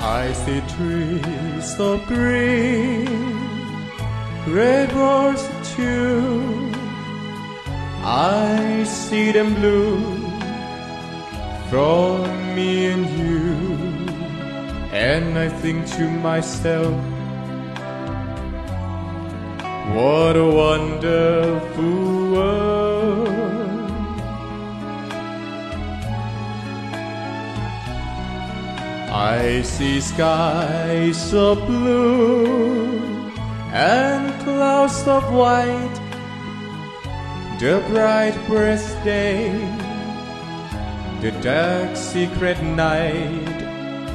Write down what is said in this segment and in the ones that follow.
I see trees of green, red roses too. I see them blue from me and you, and I think to myself, what a wonderful I see skies so blue and clouds of white, the bright birthday, the dark secret night,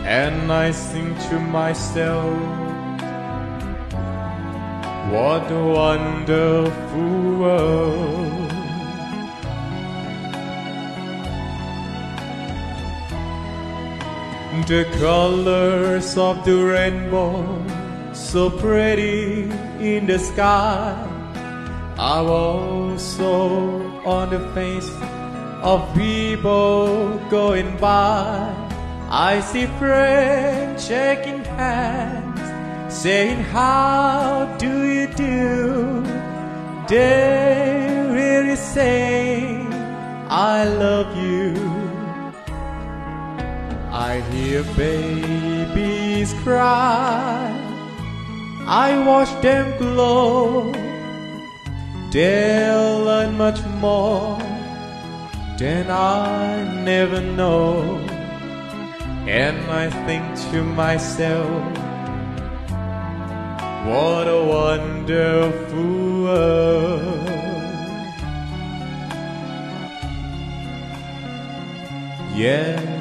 and I think to myself, what a wonderful The colors of the rainbow, so pretty in the sky, are also on the face of people going by. I see friends shaking hands, saying, How do you do? They really say, I love you. I hear babies cry. I watch them glow. They'll learn much more than I never know. And I think to myself, what a wonderful world. Yes.